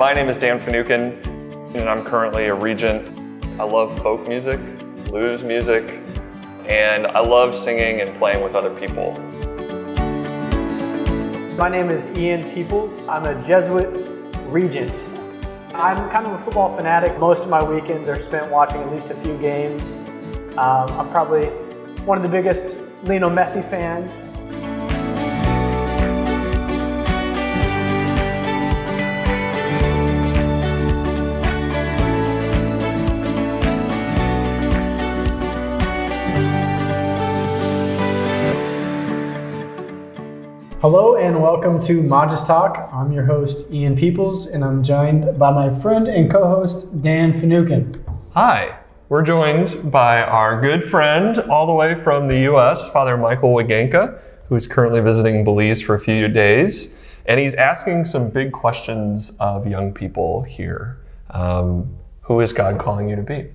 my name is Dan Finucane, and I'm currently a regent. I love folk music, blues music, and I love singing and playing with other people. My name is Ian Peoples. I'm a Jesuit regent. I'm kind of a football fanatic. Most of my weekends are spent watching at least a few games. Um, I'm probably one of the biggest Lionel Messi fans. Hello and welcome to MagisTalk. I'm your host, Ian Peoples, and I'm joined by my friend and co host, Dan Finucane. Hi, we're joined by our good friend all the way from the US, Father Michael Wegenka, who's currently visiting Belize for a few days. And he's asking some big questions of young people here. Um, who is God calling you to be?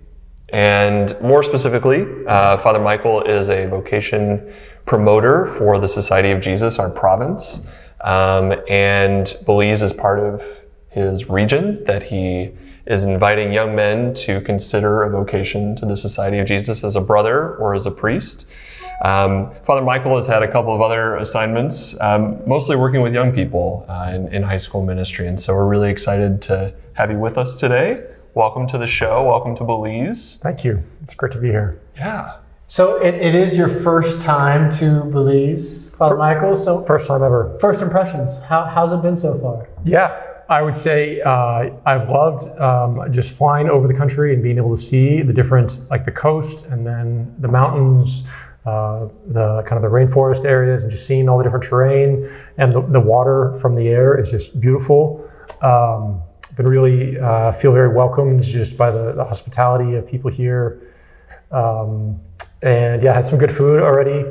And more specifically, uh, Father Michael is a vocation promoter for the Society of Jesus, our province. Um, and Belize is part of his region that he is inviting young men to consider a vocation to the Society of Jesus as a brother or as a priest. Um, Father Michael has had a couple of other assignments, um, mostly working with young people uh, in, in high school ministry. And so we're really excited to have you with us today. Welcome to the show. Welcome to Belize. Thank you. It's great to be here. Yeah. So it, it is your first time to Belize, Father Michael. So First time ever. first impressions. How, how's it been so far? Yeah, I would say uh, I've loved um, just flying over the country and being able to see the different, like the coast and then the mountains, uh, the kind of the rainforest areas, and just seeing all the different terrain and the, the water from the air is just beautiful. Um, been really uh, feel very welcomed just by the, the hospitality of people here. Um, and yeah, had some good food already,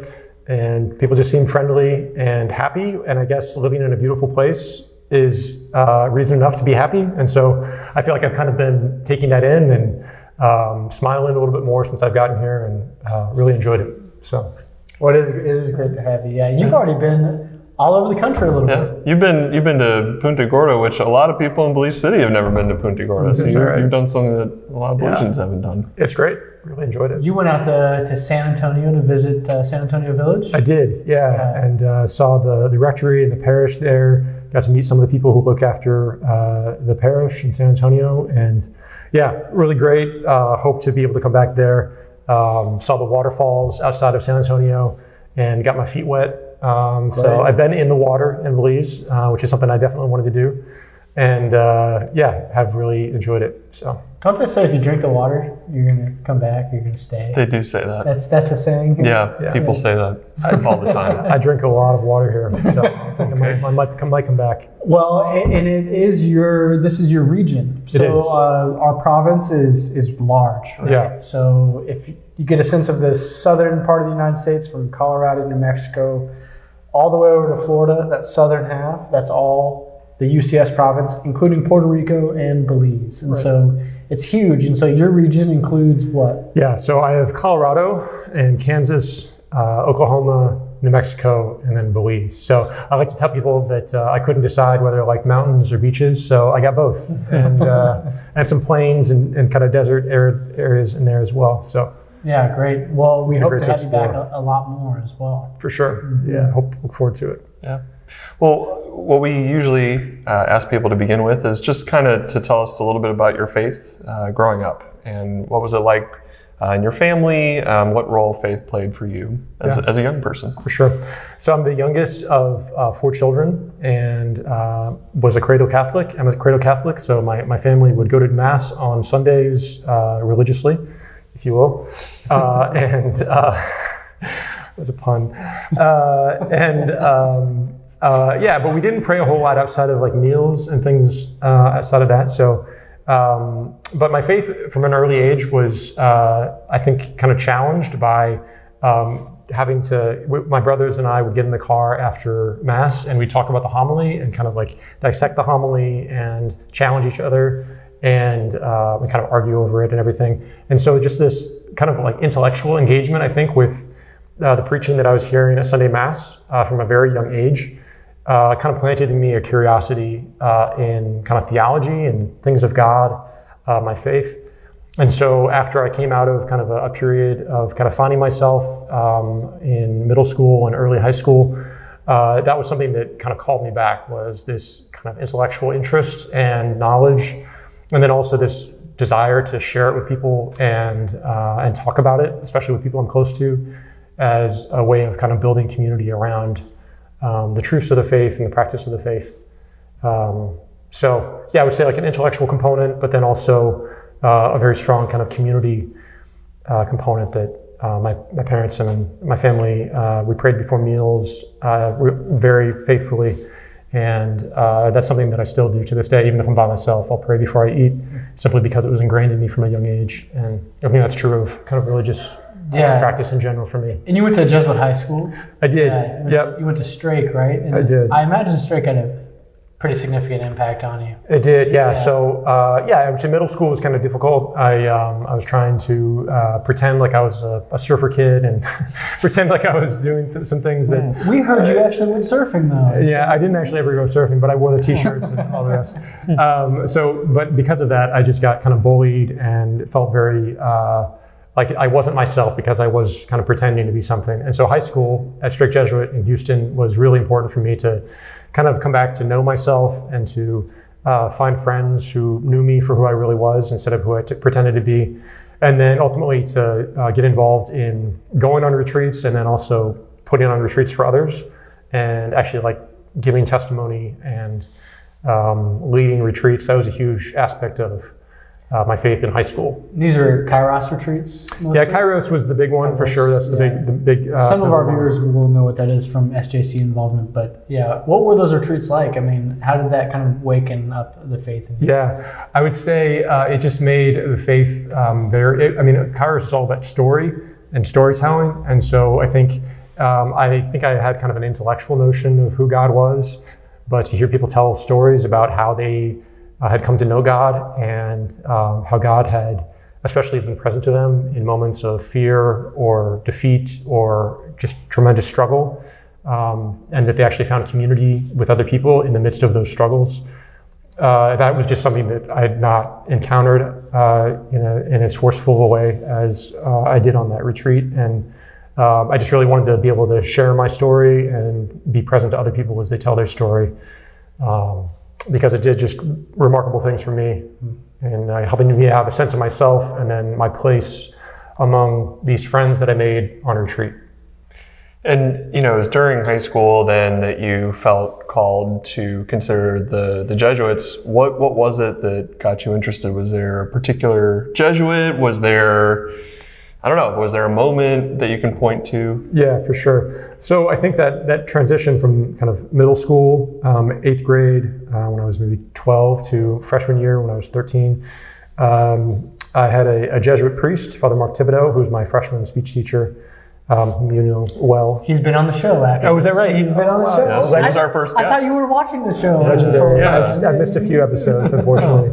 and people just seem friendly and happy. And I guess living in a beautiful place is uh, reason enough to be happy. And so I feel like I've kind of been taking that in and um, smiling a little bit more since I've gotten here, and uh, really enjoyed it. So Well, it is, it is great to have you. Yeah, you've already been all over the country a little Yeah, bit. you've been you've been to Punta Gorda, which a lot of people in Belize City have never been to Punta Gorda. So That's you, right. you've done something that a lot of Yeah. Belizeans haven't done. it's great. Really enjoyed it. You went out to, to San Antonio to visit uh, San Antonio Village. I did, yeah, Yeah. and uh, saw the, the rectory and the parish there. Got to meet some of the people who look after uh, the parish in San Antonio, and yeah, really great. Uh, hope to be able to come back there. Um, saw the waterfalls outside of San Antonio, and got my feet wet. Um, so Great. I've been in the water in Belize, uh, which is something I definitely wanted to do, and uh, yeah, have really enjoyed it. So Don't they say if you drink the water, you're gonna come back, you're gonna stay? They do say that. That's that's a saying. Yeah, Yeah. people say that all the time. I drink a lot of water here, so I think I, might, I might, come, might come back. Well, and it is your this is your region. So is. Uh, our province is is large. Right? Yeah. So if you get a sense of the southern part of the United States, from Colorado, New Mexico, all the way over to Florida, that southern half, that's all the UCS province, including Puerto Rico and Belize. And so it's huge. And so your region includes what? Yeah, so I have Colorado and Kansas, uh, Oklahoma, New Mexico, and then Belize. So I like to tell people that uh, I couldn't decide whether I like mountains or beaches, so I got both, and uh, and some plains and, and kind of desert arid areas in there as well. So Yeah, great. Well, we hope to to have you back a, a lot more as well. for sure, yeah, hope look forward to it. Yeah. Well, what we usually uh, ask people to begin with is just kind of to tell us a little bit about your faith uh, growing up and what was it like uh, in your family, um, what role faith played for you as, Yeah. as a young person. For sure. So I'm the youngest of uh, four children and uh, was a cradle Catholic. I'm a cradle Catholic, so my, my family would go to Mass on Sundays uh, religiously, if you will. Uh, and uh, that's a pun. Uh, and um, uh, yeah, but we didn't pray a whole lot outside of like meals and things uh, outside of that. So um, but my faith from an early age was, uh, I think, kind of challenged by um, having to. My brothers and I would get in the car after mass and we talk about the homily and kind of like dissect the homily and challenge each other and we kind of argue over it and everything. And so just this kind of like intellectual engagement, I think, with uh, the preaching that I was hearing at Sunday Mass uh, from a very young age uh, kind of planted in me a curiosity uh, in kind of theology and things of God, uh, my faith. And so after I came out of kind of a, a period of kind of finding myself um, in middle school and early high school, that was something that kind of called me back was this kind of intellectual interest and knowledge, and then also this desire to share it with people and uh, and talk about it, especially with people I'm close to, as a way of kind of building community around um, the truths of the faith and the practice of the faith. Um, so yeah, I would say like an intellectual component, but then also uh, a very strong kind of community uh, component that uh, my, my parents and my family, uh, we prayed before meals uh, very faithfully. And uh, that's something that I still do to this day, even if I'm by myself. I'll pray before I eat, simply because it was ingrained in me from a young age. And I think that's true of kind of religious Yeah. practice in general for me. And you went to Jesuit high school. I did. Yeah, you went, Yep. to, you went to Strake, right? And I did. I imagine Strake had a pretty significant impact on you. It did, yeah. Yeah. So, uh, yeah, I would say middle school was kind of difficult. I, um, I was trying to uh, pretend like I was a, a surfer kid and pretend like I was doing th- some things that, We heard you actually went surfing though. yeah, I didn't actually ever go surfing, but I wore the t-shirts and all the rest. Um, so, but because of that, I just got kind of bullied and felt very uh, like I wasn't myself because I was kind of pretending to be something. And so, high school at Strake Jesuit in Houston was really important for me to kind of come back to know myself and to uh, find friends who knew me for who I really was instead of who I t- pretended to be. And then ultimately to uh, get involved in going on retreats and then also putting on retreats for others and actually like giving testimony and um, leading retreats. That was a huge aspect of uh, my faith in high school. These are Kairos retreats. Mostly? Yeah, Kairos was the big one for sure. That's the yeah. big, the big. Uh, Some of our one. viewers will know what that is from SJC involvement, but yeah, what were those retreats like? I mean, how did that kind of waken up the faith? Yeah, I would say uh, it just made the faith um, very. It, I mean, Kairos is all about story and storytelling, and so I think um, I think I had kind of an intellectual notion of who God was, but to hear people tell stories about how they uh, had come to know God and um, how God had especially been present to them in moments of fear or defeat or just tremendous struggle, um, and that they actually found community with other people in the midst of those struggles uh, that was just something that I had not encountered uh, in, a, in as forceful a way as uh, I did on that retreat. And um, I just really wanted to be able to share my story and be present to other people as they tell their story. Um, because it did just remarkable things for me and uh, helping me have a sense of myself and then my place among these friends that I made on retreat. And you know, it was during high school then that you felt called to consider the the Jesuits. What what was it that got you interested? Was there a particular Jesuit? Was there I don't know, was there a moment that you can point to? Yeah, for sure. So I think that that transition from kind of middle school, um, eighth grade, uh, when I was maybe 12, to freshman year when I was 13, um, I had a, a Jesuit priest, Father Mark Thibodeaux, who was my freshman speech teacher, um, you know well. He's been on the show, actually. Oh, is that right? He's been on the Oh, show. Yes, I- was our first I thought you were watching the show. Legendary. Yeah. I've, I've missed a few episodes, unfortunately.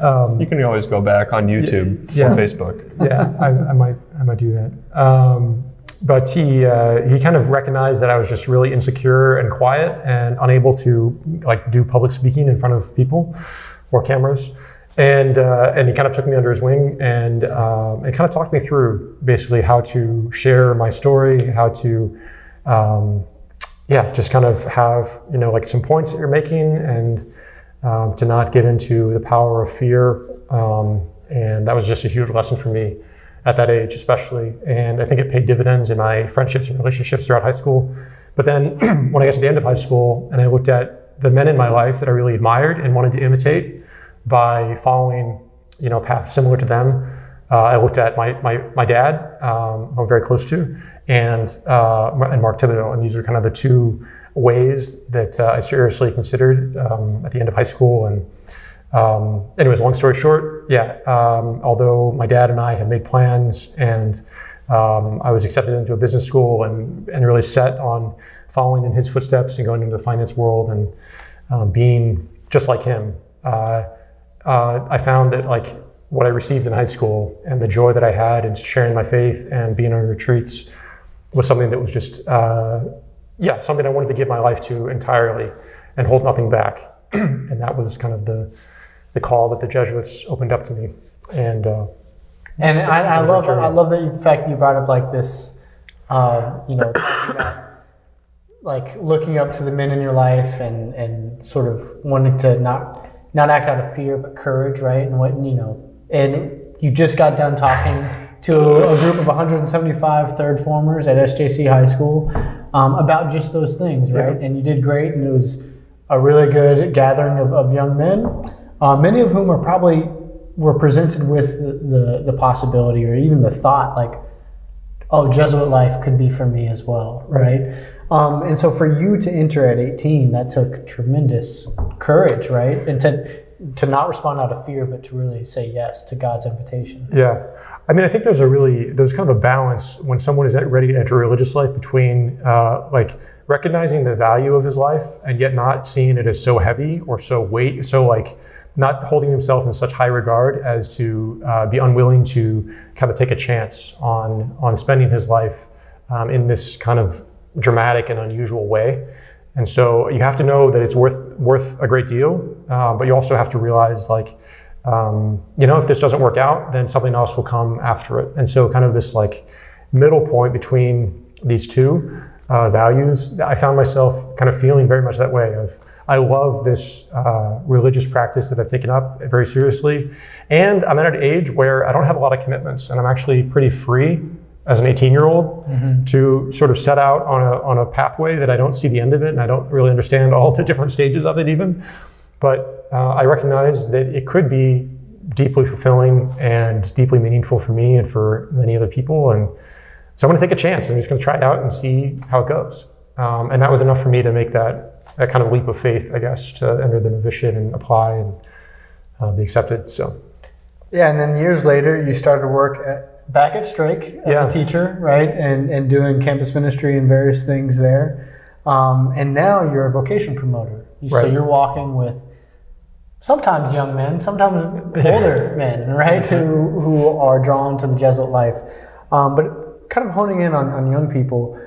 Um, You can always go back on YouTube Yeah. or Facebook. yeah, I, I might I might do that. Um, but he uh, he kind of recognized that I was just really insecure and quiet and unable to like do public speaking in front of people or cameras. And uh, and he kind of took me under his wing and um, and kind of talked me through basically how to share my story, how to um, yeah, just kind of have you know like some points that you're making and um, to not get into the power of fear. Um, and that was just a huge lesson for me at that age, especially. And I think it paid dividends in my friendships and relationships throughout high school. But then when I got to the end of high school and I looked at the men in my life that I really admired and wanted to imitate by following, you know, a path similar to them, uh, I looked at my, my, my dad, um, who I'm very close to, and, uh, and Mark Thibodeaux. And these are kind of the two ways that uh, I seriously considered um, at the end of high school. And um, anyways, long story short, yeah, um, although my dad and I had made plans and um, I was accepted into a business school and, and really set on following in his footsteps and going into the finance world and um, being just like him, uh, I found that like what I received in high school and the joy that I had in sharing my faith and being on retreats was something that was just uh, yeah, something I wanted to give my life to entirely and hold nothing back. and that was kind of the, the call that the Jesuits opened up to me. And, uh, And I, I the love. I love in fact you brought up like this, um, you know, like looking up to the men in your life and and sort of wanting to not not act out of fear but courage, right? And what you know, and you just got done talking to a group of 175 third formers at SJC High School um, about just those things, right? And you did great, and it was a really good gathering of, of young men, uh, many of whom are probably were presented with the, the, the possibility or even the thought like oh jesuit life could be for me as well right um, and so for you to enter at 18 that took tremendous courage right? And to to not respond out of fear but to really say yes to god's invitation. Yeah, I mean, I think there's a really there's kind of a balance when someone is ready to enter religious life between uh, like recognizing the value of his life and yet not seeing it as so heavy or so weight, so like not holding himself in such high regard as to uh, be unwilling to kind of take a chance on on spending his life um, in this kind of dramatic and unusual way. And so you have to know that it's worth worth a great deal, uh, but you also have to realize like um, you know, if this doesn't work out, then something else will come after it. And so, kind of this like middle point between these two uh, values, I found myself kind of feeling very much that way. Of I love this uh, religious practice that I've taken up very seriously, and I'm at an age where I don't have a lot of commitments, and I'm actually pretty free as an 18 year old to sort of set out on a, on a pathway that I don't see the end of it, and I don't really understand all the different stages of it even. But uh, I recognize that it could be deeply fulfilling and deeply meaningful for me and for many other people. And so I'm going to take a chance. I'm just going to try it out and see how it goes. Um, and that was enough for me to make that, that kind of leap of faith, I guess, to enter the novitiate and apply and uh, be accepted. So, yeah and then years later you started to work at, back at Strake as Yeah. a teacher right and, and doing campus ministry and various things there um, and now you're a vocation promoter You- so you're walking with sometimes young men, sometimes older men, right, who, who are drawn to the Jesuit life. Um, but kind of honing in on, on young people,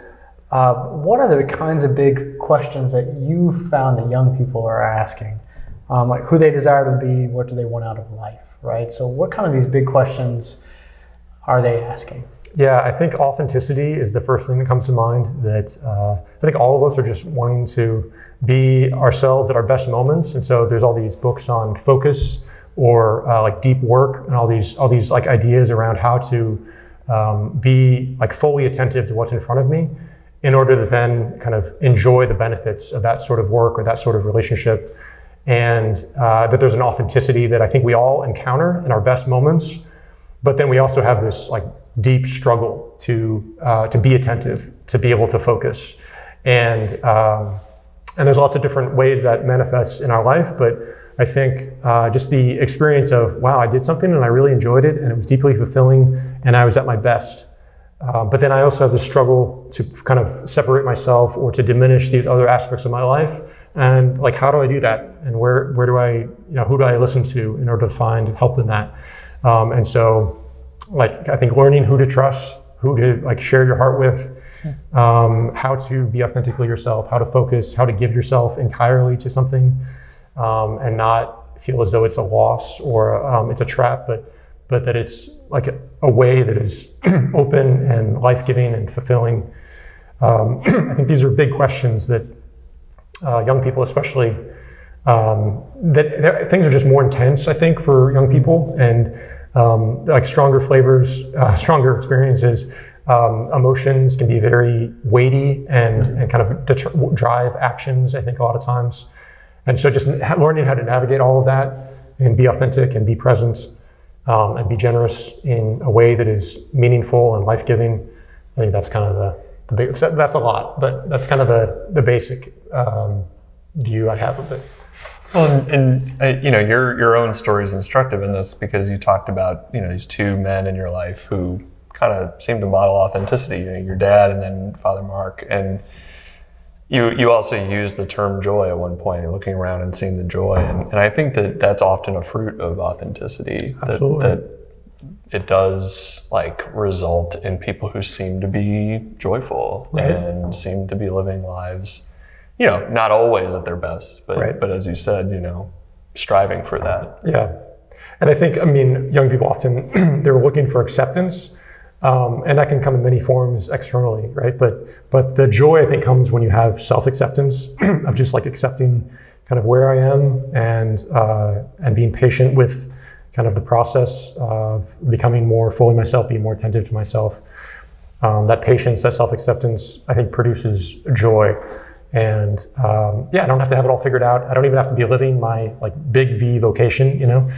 uh, what are the kinds of big questions that you found that young people are asking? Um, like who they desire to be, what do they want out of life, right? So, what kind of these big questions are they asking? Yeah, I think authenticity is the first thing that comes to mind. That uh, I think all of us are just wanting to be ourselves at our best moments, and so there's all these books on focus or uh, like deep work, and all these all these like ideas around how to um, be like fully attentive to what's in front of me, in order to then kind of enjoy the benefits of that sort of work or that sort of relationship, and uh, that there's an authenticity that I think we all encounter in our best moments but then we also have this like deep struggle to uh, to be attentive, to be able to focus, and um, and there's lots of different ways that manifests in our life. But I think uh, just the experience of wow, I did something and I really enjoyed it, and it was deeply fulfilling, and I was at my best. Uh, but then I also have this struggle to kind of separate myself or to diminish these other aspects of my life. And like, how do I do that? And where where do I you know who do I listen to in order to find help in that? Um, and so, like, I think learning who to trust, who to like share your heart with, um, how to be authentically yourself, how to focus, how to give yourself entirely to something, um, and not feel as though it's a loss or um, it's a trap, but but that it's like a, a way that is open and life giving and fulfilling. Um, I think these are big questions that uh, young people, especially, um, that things are just more intense. I think for young people and um, like stronger flavors, uh, stronger experiences. Um, emotions can be very weighty and, and kind of deter- drive actions. I think a lot of times, and so just learning how to navigate all of that and be authentic and be present um, and be generous in a way that is meaningful and life giving. I think that's kind of the, the big. That's a lot, but that's kind of the the basic um, view I have of it. Well, and, and uh, you know, your your own story is instructive in this because you talked about you know these two men in your life who kind of seem to model authenticity. You know, your dad and then Father Mark, and you you also used the term joy at one point, looking around and seeing the joy, and, and I think that that's often a fruit of authenticity. That, Absolutely. that it does like result in people who seem to be joyful Right. and seem to be living lives, you know, not always at their best, but Right. but as you said, you know, striving for that. Yeah. And I think, I mean, young people often, they're looking for acceptance. Um, and that can come in many forms externally, right? But but the joy I think comes when you have self-acceptance of just like accepting kind of where I am and uh, and being patient with kind of the process of becoming more fully myself, being more attentive to myself. Um, that patience, that self-acceptance, I think produces joy. And um, yeah, I don't have to have it all figured out. I don't even have to be living my like big V vocation, you know.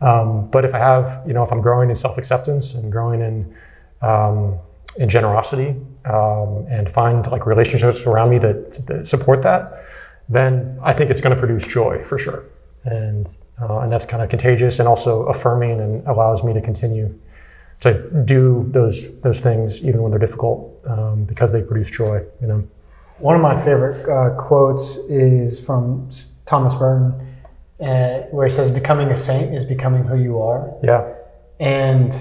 Um, but if I have, you know, if I'm growing in self-acceptance and growing in um, in generosity um, and find like relationships around me that, that support that, then I think it's going to produce joy for sure. And uh, and that's kind of contagious and also affirming and allows me to continue to do those those things even when they're difficult um, because they produce joy. You know. One of my favorite uh, quotes is from Thomas Merton, uh, where he says, "Becoming a saint is becoming who you are." Yeah. And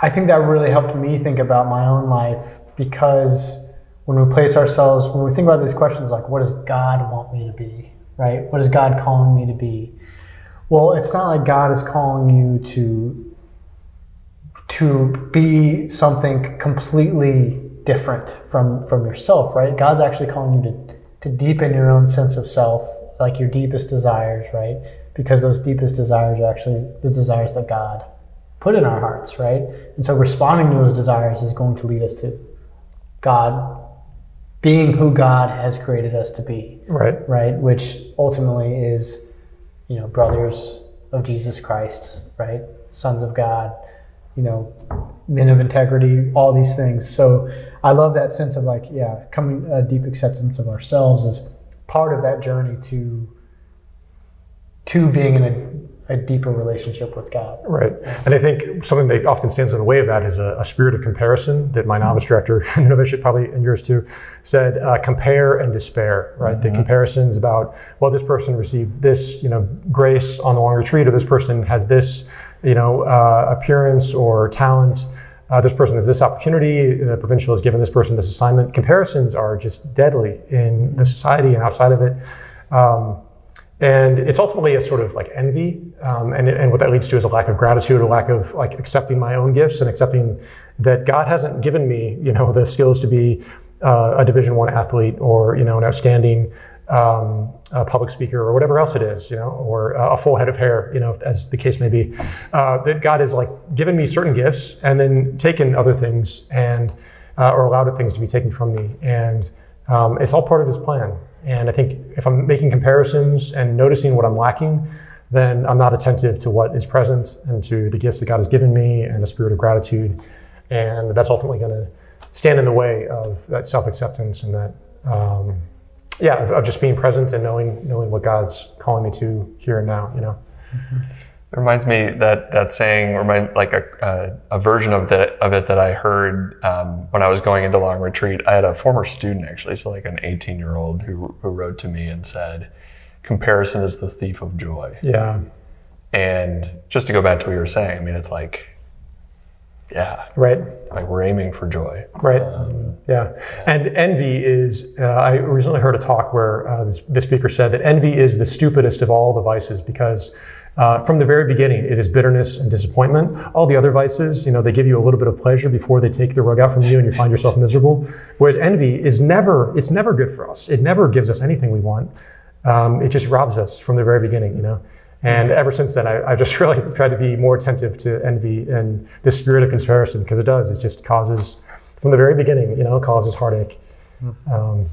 I think that really helped me think about my own life because when we place ourselves, when we think about these questions like, what does God want me to be? Right? What is God calling me to be? Well, it's not like God is calling you to to be something completely different from from yourself, right? God's actually calling you to to deepen your own sense of self, like your deepest desires, right? Because those deepest desires are actually the desires that God put in our hearts, right? And so responding to those desires is going to lead us to God being who God has created us to be, Right. right? Which ultimately is, you know, brothers of Jesus Christ, right? Sons of God, you know, men of integrity, all these things. So I love that sense of like, yeah, coming a deep acceptance of ourselves is part of that journey to to being in a, a deeper relationship with God. Right. And I think something that often stands in the way of that is a, a spirit of comparison that my novice director, Nineveh should probably, and yours too, said uh, compare and despair, right? The comparisons about, well, this person received this, you know, grace on the long retreat, or this person has this, you know, uh, appearance or talent. Uh, this person has this opportunity. The provincial has given this person this assignment. Comparisons are just deadly in the society and outside of it. Um, and it's ultimately a sort of like envy um, and, and what that leads to is a lack of gratitude a lack of like accepting my own gifts and accepting that god hasn't given me you know the skills to be uh, a division one athlete or you know an outstanding um, a public speaker or whatever else it is you know or uh, a full head of hair you know as the case may be uh, that god has like given me certain gifts and then taken other things and uh, or allowed things to be taken from me and um, it's all part of his plan. And I think if I'm making comparisons and noticing what I'm lacking, then I'm not attentive to what is present and to the gifts that God has given me and a spirit of gratitude. And that's ultimately going to stand in the way of that self acceptance and that, um, yeah, of, of just being present and knowing, knowing what God's calling me to here and now, you know? It reminds me that that saying remind like a, a, a version of that of it that I heard um, when I was going into long retreat. I had a former student actually, so like an 18 year old who who wrote to me and said, "Comparison is the thief of joy." Yeah. And just to go back to what you were saying, I mean, it's like, yeah, Right. like we're aiming for joy. Right. yeah. And envy is, uh, I recently heard a talk where uh, the speaker said that envy is the stupidest of all the vices because uh, from the very beginning, it is bitterness and disappointment. All the other vices, you know, they give you a little bit of pleasure before they take the rug out from you and you find yourself miserable. Whereas envy is never, it's never good for us. It never gives us anything we want. Um, it just robs us from the very beginning, you know. And ever since then, I, I've just really tried to be more attentive to envy and this spirit of comparison because it does. It just causes, from the very beginning, you know, causes heartache. Um,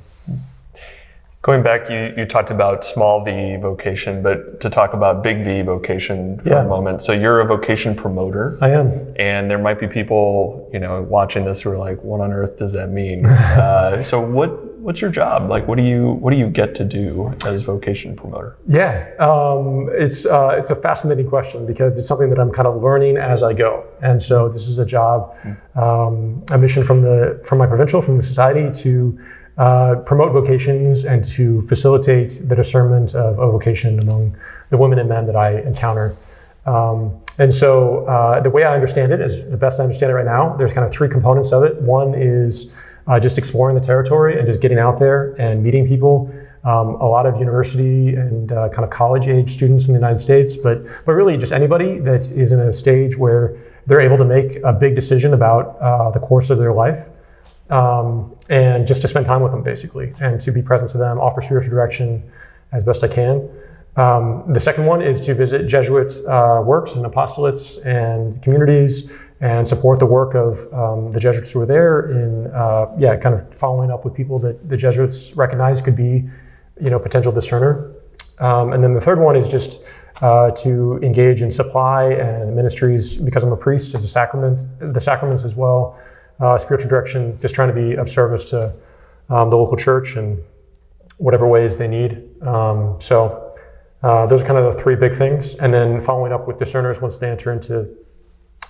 Going back, you, you talked about small V vocation, but to talk about big V vocation for Yeah. a moment. So you're a vocation promoter. I am. and there might be people you know watching this who are like what on earth does that mean uh, so what what's your job like what do you what do you get to do as vocation promoter Yeah, um, it's uh, it's a fascinating question because it's something that I'm kind of learning as I go, and so this is a job, um, a mission from the from my provincial from the society to uh, promote vocations and to facilitate the discernment of a vocation among the women and men that I encounter. Um, and so uh, the way I understand it is the best I understand it right now. There's kind of three components of it. One is uh, just exploring the territory and just getting out there and meeting people. Um, a lot of university and uh, kind of college age students in the United States, but but really just anybody that is in a stage where they're able to make a big decision about uh, the course of their life, um, and just to spend time with them basically, and to be present to them, offer spiritual direction as best I can. Um, the second one is to visit Jesuit uh, works and apostolates and communities and support the work of um, the Jesuits who were there in, uh, yeah, kind of following up with people that the Jesuits recognized could be, you know, potential discerner. Um, and then the third one is just uh, to engage in supply and ministries because I'm a priest as a sacrament, the sacraments as well, uh, spiritual direction, just trying to be of service to um, the local church and whatever ways they need. Um, so uh, those are kind of the three big things. And then following up with discerners once they enter into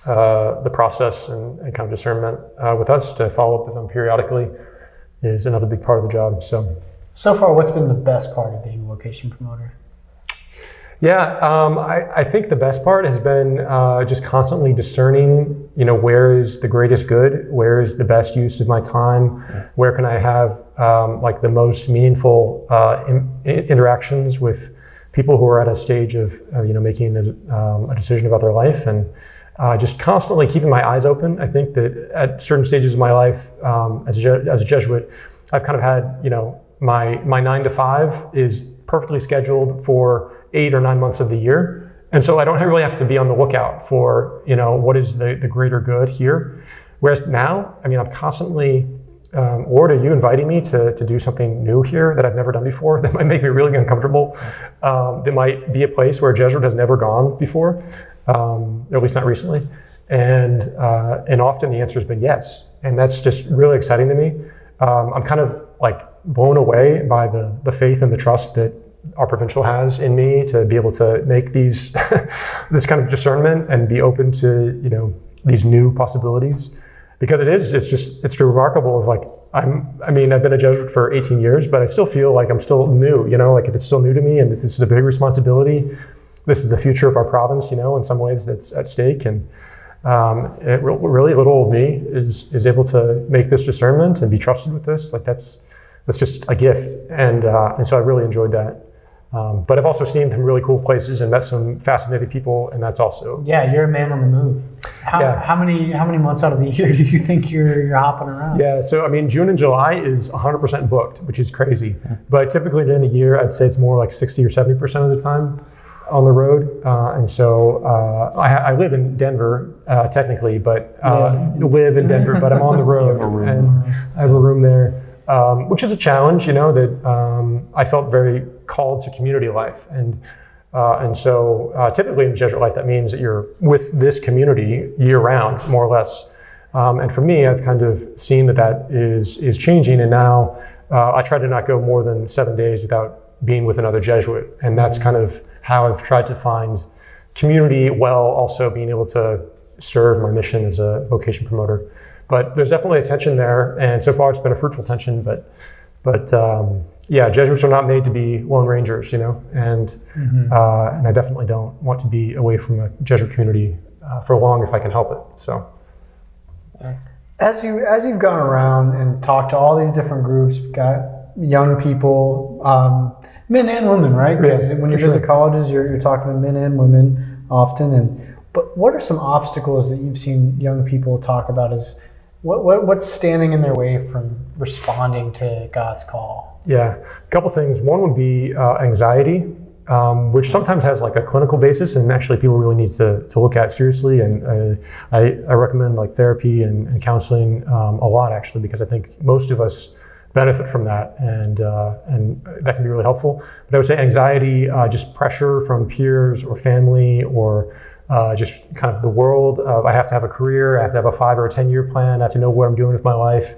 uh, the process and, and, kind of discernment uh, with us to follow up with them periodically is another big part of the job. So, so far, what's been the best part of being a vocation promoter? Yeah, um, I, I, think the best part has been uh, just constantly discerning, you know, where is the greatest good, where is the best use of my time, where can I have um, like the most meaningful uh, in, interactions with people who are at a stage of uh, you know making a, um, a, decision about their life and uh, just constantly keeping my eyes open. I think that at certain stages of my life um, as, a, as a Jesuit, I've kind of had you know my my nine to five is perfectly scheduled for eight or nine months of the year. And so I don't really have to be on the lookout for, you know, what is the, the greater good here. Whereas now, I mean, I'm constantly um, or to you inviting me to, to do something new here that I've never done before that might make me really uncomfortable. Um, that might be a place where a Jesuit has never gone before, um, at least not recently. And, uh, and often the answer has been yes. And that's just really exciting to me. Um, I'm kind of like blown away by the, the faith and the trust that our provincial has in me to be able to make these this kind of discernment and be open to you know these new possibilities because it is it's just it's remarkable of like i'm i mean i've been a jesuit for 18 years but i still feel like i'm still new you know like it's still new to me and this is a big responsibility this is the future of our province you know in some ways that's at stake and um, it, really little old me is is able to make this discernment and be trusted with this like that's that's just a gift and uh, and so i really enjoyed that um, but I've also seen some really cool places and met some fascinating people, and that's also yeah. You're a man on the move. How, yeah. how many how many months out of the year do you think you're you're hopping around? Yeah, so I mean, June and July is 100% booked, which is crazy. But typically during the year, I'd say it's more like 60 or 70 percent of the time on the road. Uh, and so uh, I, I, live in Denver uh, technically, but uh, live in Denver, but I'm on the road and I have a room there um, which is a challenge, you know, that um, I felt very called to community life. And, uh, and so uh, typically in Jesuit life, that means that you're with this community year round, more or less. Um, and for me, I've kind of seen that that is, is changing. And now uh, I try to not go more than seven days without being with another Jesuit. And that's kind of how I've tried to find community while also being able to serve my mission as a vocation promoter. But there's definitely a tension there, and so far it's been a fruitful tension. But but um, yeah, Jesuits are not made to be lone rangers, you know, and mm-hmm. uh, and I definitely don't want to be away from a Jesuit community uh, for long if I can help it. So. As you as you've gone around and talked to all these different groups, got young people, um, men and women, right? Because yeah, when you visit sure. colleges, you're, you're talking to men and women often. And but what are some obstacles that you've seen young people talk about Is what, what, what's standing in their way from responding to God's call? Yeah, a couple things. One would be uh, anxiety, um, which sometimes has like a clinical basis, and actually people really need to, to look at seriously. And uh, I, I recommend like therapy and, and counseling um, a lot actually, because I think most of us benefit from that, and uh, and that can be really helpful. But I would say anxiety, uh, just pressure from peers or family or uh, just kind of the world of I have to have a career, I have to have a five or a 10 year plan, I have to know what I'm doing with my life.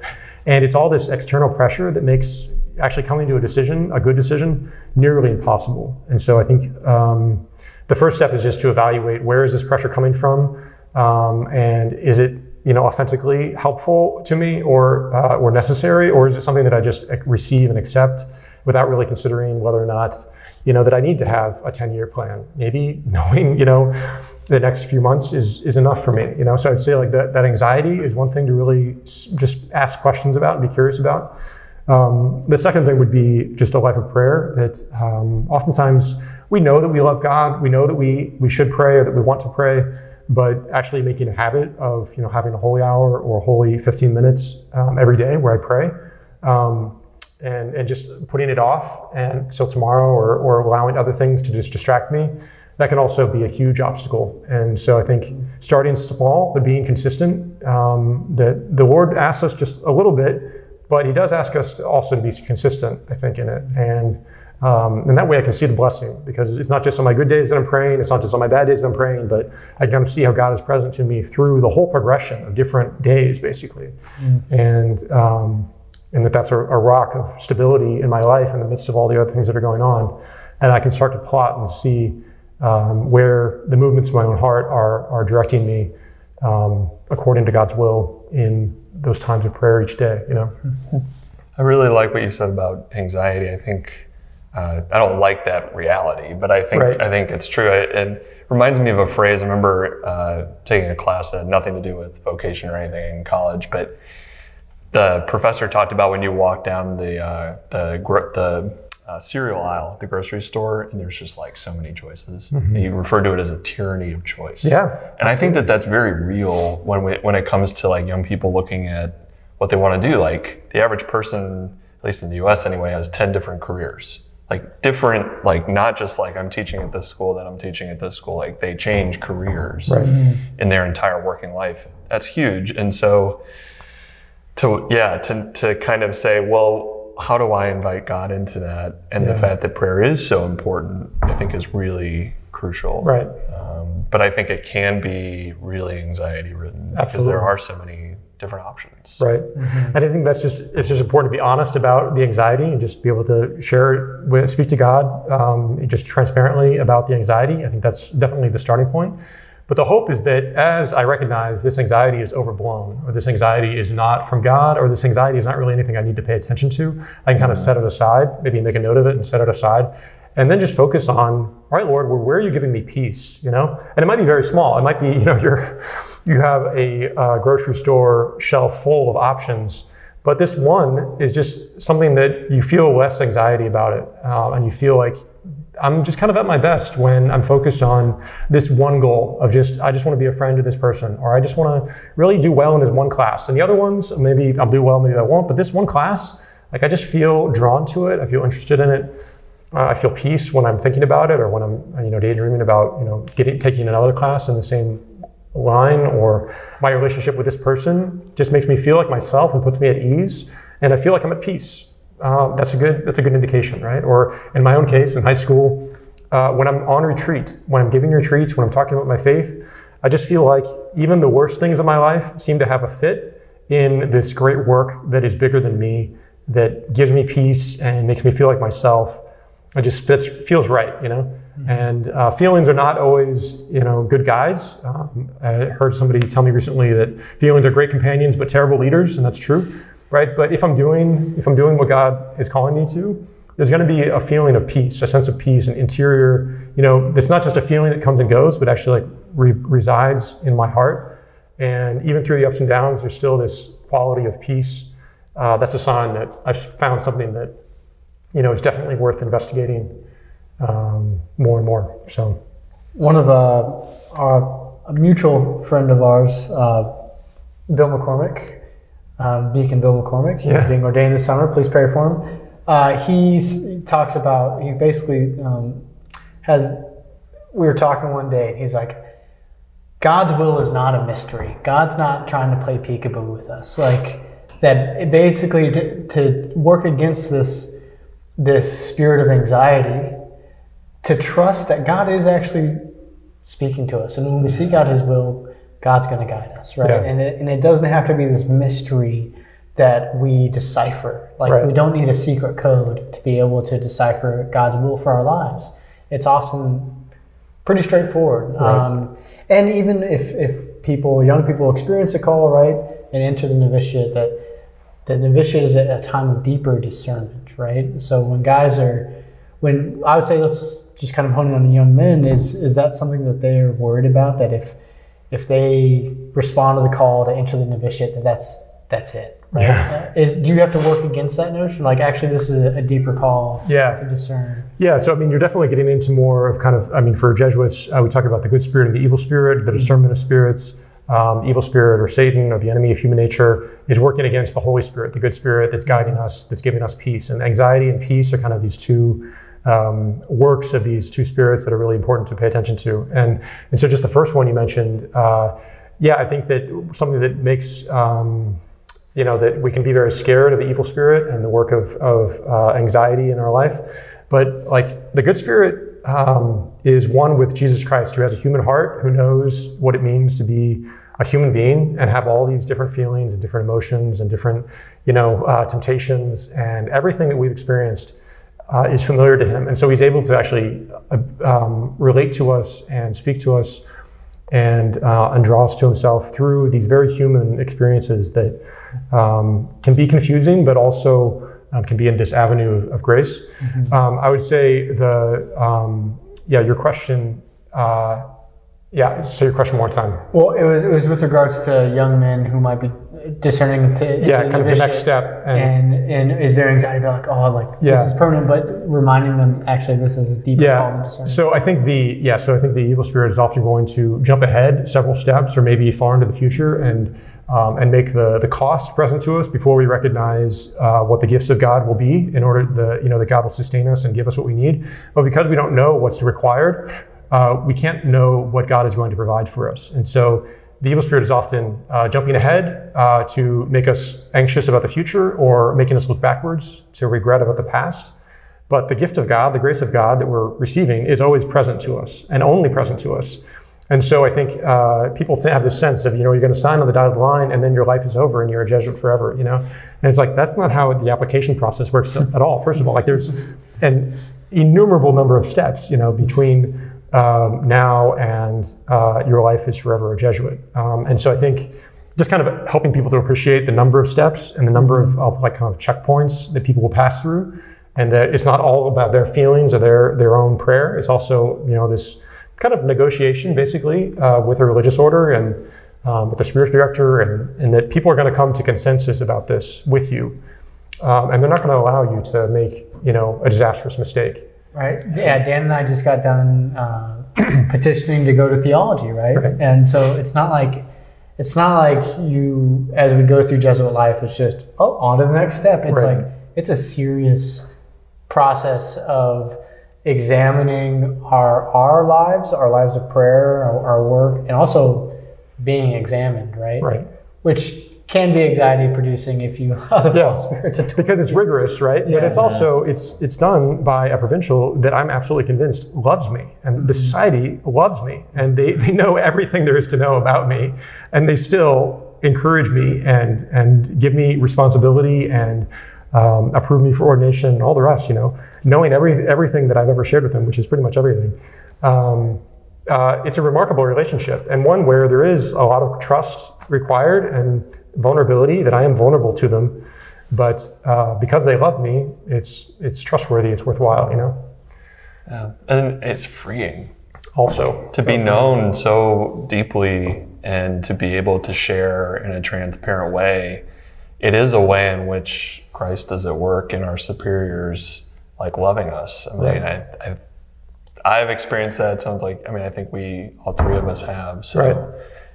And it's all this external pressure that makes actually coming to a decision, a good decision, nearly impossible. And so I think um, the first step is just to evaluate where is this pressure coming from um, and is it you know authentically helpful to me or uh, or necessary or is it something that I just receive and accept without really considering whether or not you know, that I need to have a 10 year plan. Maybe knowing, you know, the next few months is, is enough for me, you know? So I'd say like that, that anxiety is one thing to really just ask questions about and be curious about. Um, the second thing would be just a life of prayer that um, oftentimes we know that we love God, we know that we, we should pray or that we want to pray, but actually making a habit of, you know, having a holy hour or holy 15 minutes um, every day where I pray. Um, and, and just putting it off and till tomorrow or, or allowing other things to just distract me that can also be a huge obstacle and so i think starting small but being consistent um, that the lord asks us just a little bit but he does ask us to also to be consistent i think in it and um, and that way I can see the blessing because it's not just on my good days that I'm praying, it's not just on my bad days that I'm praying, but I can kind of see how God is present to me through the whole progression of different days, basically. Mm. And um, and that that's a, a, rock of stability in my life in the midst of all the other things that are going on. And I can start to plot and see um, where the movements of my own heart are, are directing me um, according to God's will in those times of prayer each day, you know. I really like what you said about anxiety. I think uh, I don't like that reality, but I think right. I think it's true. It, it, reminds me of a phrase. I remember uh, taking a class that had nothing to do with vocation or anything in college, but the professor talked about when you walk down the uh, the the uh, cereal aisle at the grocery store, and there's just like so many choices. Mm-hmm. And you refer to it as a tyranny of choice. Yeah, and I think that that's very real when we when it comes to like young people looking at what they want to do. Like the average person, at least in the U.S. anyway, has ten different careers. Like different, like not just like I'm teaching at this school, that I'm teaching at this school. Like they change careers right. in their entire working life. That's huge, and so to yeah to to kind of say well how do i invite god into that and yeah. the fact that prayer is so important i think is really crucial right um, but i think it can be really anxiety ridden because there are so many different options. Right. Mm-hmm. and i think that's just it's just important to be honest about the anxiety and just be able to share with speak to god um, just transparently about the anxiety. I think that's definitely the starting point. But the hope is that as I recognize this anxiety is overblown, or this anxiety is not from God, or this anxiety is not really anything I need to pay attention to, I can kind of set it aside, maybe make a note of it and set it aside, and then just focus on, all right, Lord, where are you giving me peace? You know, and it might be very small. It might be, you know, you're you have a uh, grocery store shelf full of options. But this one is just something that you feel less anxiety about it, uh, and you feel like I'm just kind of at my best when I'm focused on this one goal of just, I just want to be a friend to this person, or I just want to really do well in this one class. And the other ones, maybe I'll do well, maybe I won't, but this one class, like I just feel drawn to it. I feel interested in it. Uh, I feel peace when I'm thinking about it, or when I'm, you know, daydreaming about, you know, getting taking another class in the same line, or my relationship with this person just makes me feel like myself and puts me at ease, and I feel like I'm at peace uh, that's a good that's a good indication, right? Or in my own case, in high school, uh, when I'm on retreat, when I'm giving retreats, when I'm talking about my faith, I just feel like even the worst things in my life seem to have a fit in this great work that is bigger than me, that gives me peace and makes me feel like myself. It just fits, feels right, you know. Mm-hmm. And uh, feelings are not always, you know, good guides. Um, I heard somebody tell me recently that feelings are great companions but terrible leaders, and that's true right? But if I'm doing if I'm doing what God is calling me to, there's going to be a feeling of peace, a sense of peace, an interior. You know, it's not just a feeling that comes and goes, but actually like re- resides in my heart. And even through the ups and downs, there's still this quality of peace. Uh, that's a sign that I've found something that you know is definitely worth investigating um, more and more. So, one of uh, our a mutual friend of ours, uh, Bill McCormick, um, Deacon Bill McCormick. He's yeah. being ordained this summer. Please pray for him. Uh, he talks about, he basically um, has, we were talking one day, and he's like, God's will is not a mystery. God's not trying to play peekaboo with us. Like, that basically to, to work against this, this spirit of anxiety, to trust that God is actually speaking to us. And when we seek out His will, God's going to guide us, right? Yeah. And, it, and it doesn't have to be this mystery that we decipher. Like, right. we don't need a secret code to be able to decipher God's will for our lives. It's often pretty straightforward. Right. Um, and even if, if people, young people experience a call, right, and enter the novitiate, that the novitiate is a time of deeper discernment, right? So when guys are, when I would say let's just kind of hone in on young men is is that something that they're worried about that if if they respond to the call to enter the novitiate that that's that's it right Yeah. is do you have to work against that notion like actually this is a, deeper call Yeah. to discern Yeah, so I mean, you're definitely getting into more of kind of, I mean, for Jesuits, uh, we talk about the good spirit and the evil spirit, the discernment of spirits. Um, evil spirit or Satan or the enemy of human nature is working against the Holy Spirit, the good spirit that's guiding us, that's giving us peace. And anxiety and peace are kind of these two um, works of these two spirits that are really important to pay attention to. And, and so, just the first one you mentioned, uh, yeah, I think that something that makes um, you know that we can be very scared of the evil spirit and the work of, of uh, anxiety in our life but like the good spirit um, is one with jesus christ who has a human heart who knows what it means to be a human being and have all these different feelings and different emotions and different you know uh, temptations. And everything that we've experienced uh, is familiar to him. And so he's able to actually uh, um, relate to us and speak to us and, uh, and draw us to himself through these very human experiences that um, can be confusing, but also um, can be in this avenue of, of grace. Um, I would say the um, yeah, your question. Uh, yeah, so your question one more time. well it was it was with regards to young men who might be discerning to Yeah, kind of the next step. And, and and is there anxiety about like oh like Yeah. this is permanent but reminding them actually this is a deeper call to yeah, discern so I think the yeah, so I think the evil spirit is often going to jump ahead several steps, or maybe far into the future, and um, and make the the cost present to us before we recognize uh, what the gifts of God will be in order the you know that God will sustain us and give us what we need. But because we don't know what's required, uh, we can't know what God is going to provide for us, and so. The evil spirit is often uh, jumping ahead uh, to make us anxious about the future or making us look backwards to regret about the past. But the gift of God, the grace of God that we're receiving, is always present to us and only present to us. And so I think uh, people th- have this sense of, you know, you're going to sign on the dotted line and then your life is over and you're a Jesuit forever, you know? And it's like, that's not how the application process works at all. First of all, like there's an innumerable number of steps, you know, between um, now and uh, your life is forever a Jesuit. Um, and so I think just kind of helping people to appreciate the number of steps and the number of, like kind of checkpoints that people will pass through and that it's not all about their feelings or their their own prayer. It's also you know this kind of negotiation basically uh, with a religious order and um, with the spiritual director, and, and that people are going to come to consensus about this with you, um, and they're not going to allow you to make you know a disastrous mistake. Right yeah dan and i just got done uh, petitioning to go to theology right? Right. and so it's not like it's not like you as we go through jesuit life it's just oh on to the next step it's Right. like it's a serious process of examining our our lives our lives of prayer our, our work and also being examined right Right. which can be anxiety producing if you allow the Yeah. false spirits to because it's rigorous, right? But it's Yeah. also it's it's done by a provincial that I'm absolutely convinced loves me, and the society loves me, and they, they know everything there is to know about me, and they still encourage me and and give me responsibility and um, approve me for ordination and all the rest. You know, knowing every everything that I've ever shared with them, which is pretty much everything. Um, uh, it's a remarkable relationship and one where there is a lot of trust required and vulnerability that I am vulnerable to them, but uh, because they love me, it's it's trustworthy, it's worthwhile, you know. Yeah. And it's freeing Also, to be known so deeply and to be able to share in a transparent way. It is a way in which Christ is at work in our superiors, like loving us. I mean, Right. I, I've, I've experienced that. It sounds like, I mean, I think we, all three of us have. So Right.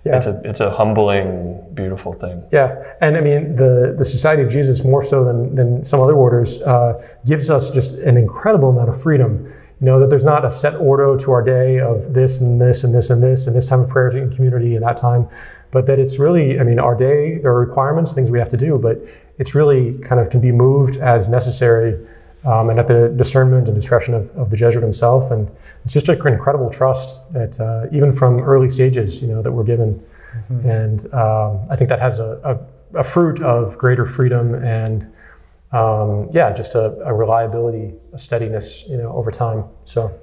Yeah. it's, a, it's a humbling, beautiful thing. Yeah, and I mean the the Society of Jesus more so than than some other orders uh, gives us just an incredible amount of freedom. You know that there's not a set order to our day of this and this and this and this and this time of prayer in community and that time, but that it's really I mean our day there are requirements things we have to do, but it's really kind of can be moved as necessary. Um, and at the discernment and discretion of, of the Jesuit himself, and it's just an incredible trust that uh, even from early stages, you know, that we're given, and um, I think that has a, a, a fruit of greater freedom and um, yeah, just a, a reliability, a steadiness, you know, over time. So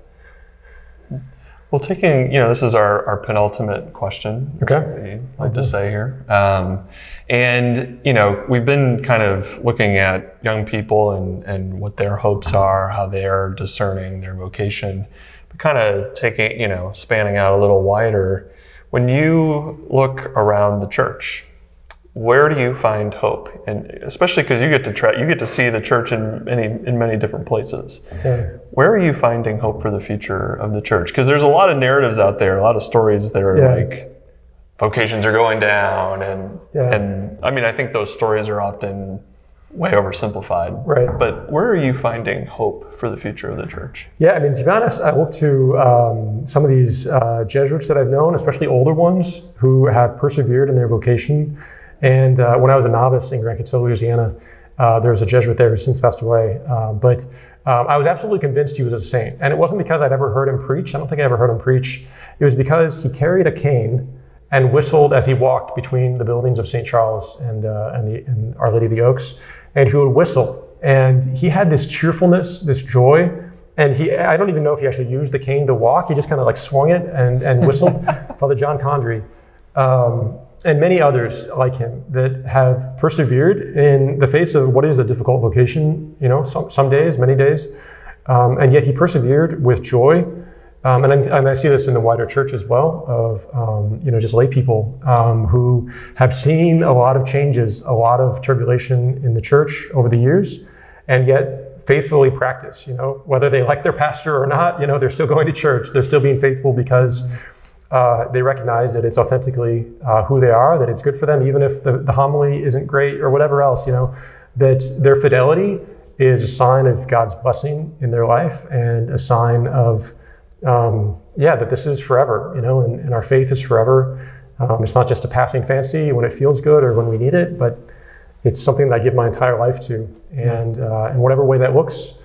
Well, taking, you know, this is our, our penultimate question. Okay. We like to say here. Um, and, you know, we've been kind of looking at young people and, and what their hopes are, how they're discerning their vocation, but kind of taking, you know, spanning out a little wider. When you look around the church, where do you find hope? And especially because you get to try, you get to see the church in many in many different places. Yeah. Where are you finding hope for the future of the church? Because there's a lot of narratives out there, a lot of stories that are Yeah. like vocations are going down, and Yeah. and I mean I think those stories are often way oversimplified. Right. But where are you finding hope for the future of the church? Yeah, I mean, to be honest, I look to um, some of these uh, Jesuits that I've known, especially older ones, who have persevered in their vocation. And uh, when I was a novice in Grand Coteau, Louisiana, uh, there was a Jesuit there who's since passed away. Uh, but um, I was absolutely convinced he was a saint. And it wasn't because I'd ever heard him preach. I don't think I ever heard him preach. It was because he carried a cane and whistled as he walked between the buildings of St. Charles and, uh, and, the, and Our Lady of the Oaks. And he would whistle. And he had this cheerfulness, this joy. And he, I don't even know if he actually used the cane to walk. He just kind of like swung it and, and whistled. Father John Condry. Um, and many others like him that have persevered in the face of what is a difficult vocation, you know, some, some days, many days. Um, and yet he persevered with joy. Um, and, I, and I see this in the wider church as well of, um, you know, just lay people um, who have seen a lot of changes, a lot of turbulation in the church over the years, and yet faithfully practice, you know, whether they like their pastor or not, you know, they're still going to church. They're still being faithful because uh, they recognize that it's authentically uh, who they are, that it's good for them, even if the, the homily isn't great or whatever else, you know, that their fidelity is a sign of God's blessing in their life and a sign of, um, yeah, that this is forever, you know, and, and our faith is forever. Um, it's not just a passing fancy when it feels good or when we need it, but it's something that I give my entire life to. And uh, in whatever way that looks,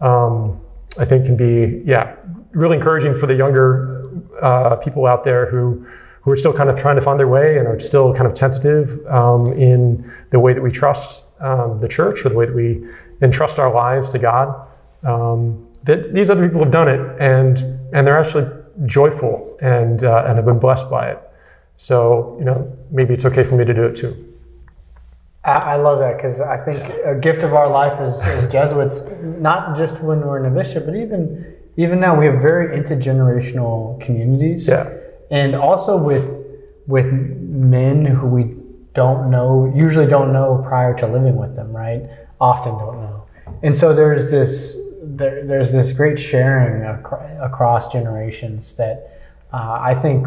um, I think can be, yeah, really encouraging for the younger uh, people out there who who are still kind of trying to find their way and are still kind of tentative um, in the way that we trust um, the church or the way that we entrust our lives to God. Um, that these other people have done it and and they're actually joyful and uh, and have been blessed by it. So you know maybe it's okay for me to do it too. I, I love that because I think a gift of our life as, as Jesuits, not just when we're in novitiate, but even even now, we have very intergenerational communities. Yeah. and also with with men who we don't know, usually don't know prior to living with them, right? Often don't know, and so there's this there, there's this great sharing acro- across generations that uh, I think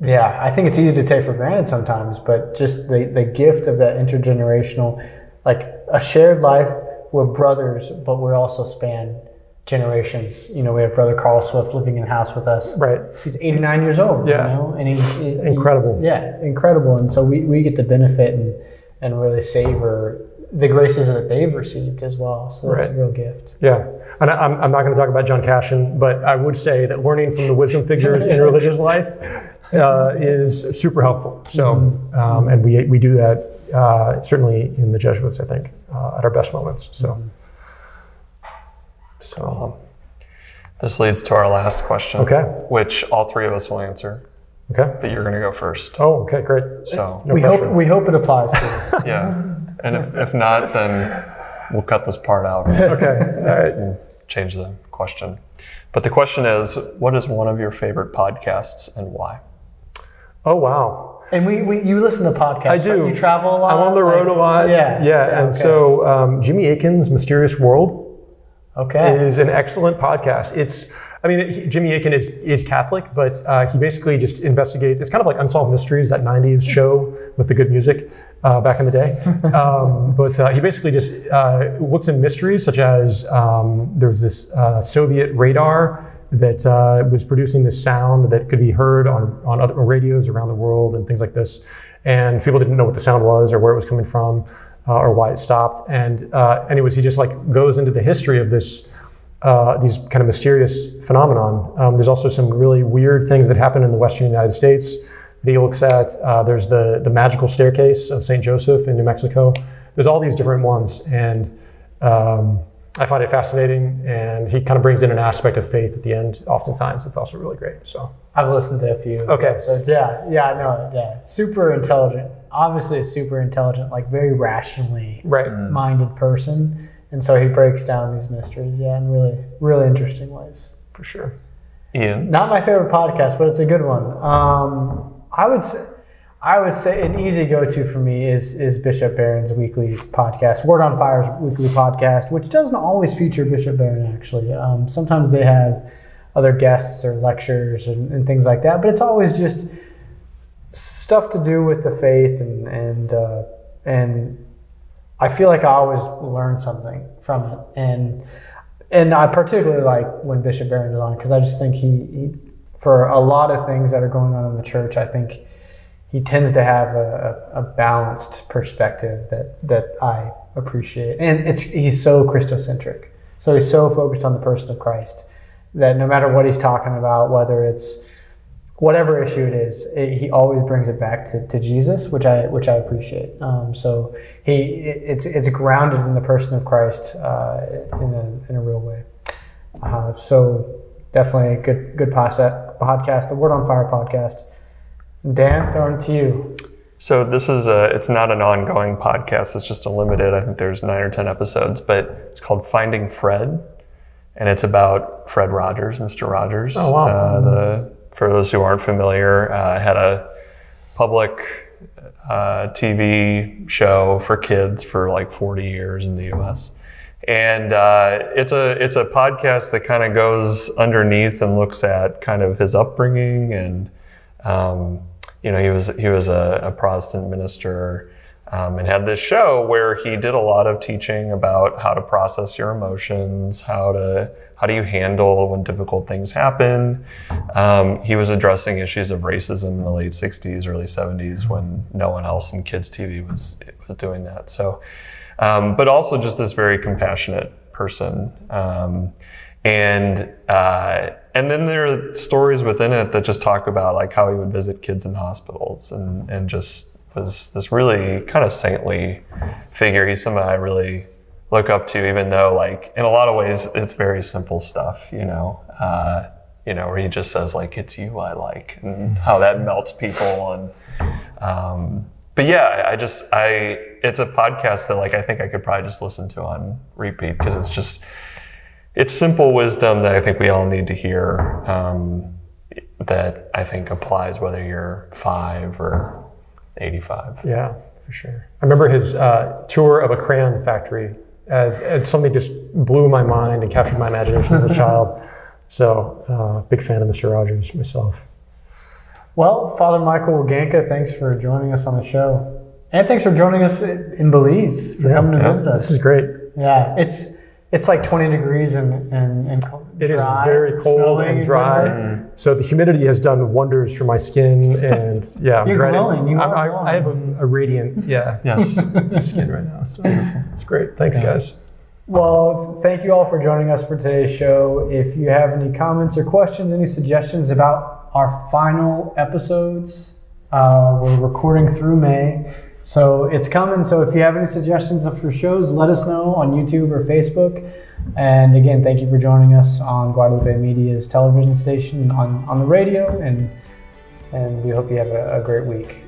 yeah, I think it's easy to take for granted sometimes, but just the, the gift of that intergenerational, like a shared life, we're brothers, but we also span generations. You know, we have brother Carl Swift living in the house with us. Right. He's 89 years old, Yeah. you know, and he's he- Incredible. yeah, incredible. And so we, we get to benefit and, and really savor the graces that they've received as well. So that's Right. a real gift. Yeah, and I, I'm, I'm not going to talk about John Cashin, but I would say that learning from the wisdom figures in religious life uh, is super helpful. So, um, and we, we do that uh, certainly in the Jesuits, I think, uh, at our best moments. So, so This leads to our last question, Okay. which all three of us will answer, okay. but you're going to go first. Oh, okay, great. So, No we pressure. hope we hope it applies to you. yeah. And if, if not, then we'll cut this part out Okay, all right. and change the question. But the question is what is one of your favorite podcasts and why? Oh, wow. And we, we you listen to podcasts. I do. Right? You travel a lot. I'm on the road like- a lot. Yeah. yeah. and okay. so um, Jimmy Akin's Mysterious World okay. is an excellent podcast. It's, I mean, he, Jimmy Akin is, is Catholic, but uh, he basically just investigates. It's kind of like Unsolved Mysteries, that 90s show with the good music uh, back in the day. Um, but uh, he basically just uh, looks in mysteries, such as um, there was this uh, Soviet radar that uh, was producing this sound that could be heard on, on other radios around the world and things like this. And people didn't know what the sound was or where it was coming from uh, or why it stopped. And uh, anyways, he just like goes into the history of this uh, these kind of mysterious phenomenon. Um, there's also some really weird things that happen in the Western United States that he looks at. Uh, there's the the magical staircase of Saint Joseph in New Mexico. There's all these different ones, and um, I find it fascinating, and he kind of brings in an aspect of faith at the end. Oftentimes, it's also really great. So I've listened to a few Okay. episodes. Yeah, yeah, no, yeah. Super intelligent. Obviously, a super intelligent, like very rationally right, minded person. And so he breaks down these mysteries, yeah, in really, really interesting ways. for sure. Ian. Not my favorite podcast, but it's a good one. Um, I would say, I would say an easy go-to for me is is Bishop Barron's weekly podcast, Word on Fire's weekly podcast, which doesn't always feature Bishop Barron. Actually, um, sometimes they have other guests or lectures and, and things like that, but it's always just stuff to do with the faith and and uh, and I feel like I always learn something from it and and I particularly like when Bishop Barron is on because I just think he, he for a lot of things that are going on in the church I think he tends to have a, a, balanced perspective that that I appreciate and it's he's so Christocentric so he's so focused on the person of Christ that no matter what he's talking about whether it's whatever issue it is, it, he always brings it back to, to Jesus, which I which I appreciate. Um, so he it, it's it's grounded in the person of Christ uh, in a in a real way. Uh, so definitely a good good. Podcast, the Word on Fire podcast. Dan, throwing to you. So this is a, it's not an ongoing podcast. It's just a limited. I think there's nine or ten episodes, but it's called Finding Fred, and it's about Fred Rogers, Mr. Rogers. Oh, wow. Uh, the for those who aren't familiar, uh, had a public uh, TV show for kids for like 40 years in the U.S. And uh, it's a it's a podcast that kind of goes underneath and looks at kind of his upbringing and um, you know he was he was a, a Protestant minister um, and had this show where he did a lot of teaching about how to process your emotions, how to how do you handle when difficult things happen. Um, he was addressing issues of racism in the late '60s, early '70s when no one else in kids TV was was doing that. So, um, but also just this very compassionate person. Um, and uh, and then there are stories within it that just talk about like how he would visit kids in hospitals and and just was this really kind of saintly figure. He's somebody I really look up to, even though like in a lot of ways it's very simple stuff, you know. Uh, you know, where he just says like "It's you I like," and how that melts people. And um, but yeah, I just I it's a podcast that like I think I could probably just listen to on repeat because it's just it's simple wisdom that I think we all need to hear. Um, that I think applies whether you're five or 85. Yeah, for sure. I remember his uh, tour of a crayon factory as, as something just blew my mind and captured my imagination as a child. So, uh, big fan of Mr. Rogers myself. Well, Father Michael Wegenka, thanks for joining us on the show, and thanks for joining us in Belize for Yeah, coming to yeah, visit us. This is great. Yeah, it's it's like 20 degrees and and, and co- It is dry, very cold snowing and in dry. Denver. So the humidity has done wonders for my skin, and yeah, I'm You're dreading- glowing. You I'm- are I, glowing. I have a, a radiant, yeah, Yes. skin right now. So it's great. Thanks, guys. Well, thank you all for joining us for today's show. If you have any comments or questions, any suggestions about our final episodes, uh, we're recording through May. So it's coming. So if you have any suggestions for shows, let us know on YouTube or Facebook. And again, thank you for joining us on Guadalupe Media's television station on, on the radio. And, and we hope you have a, a great week.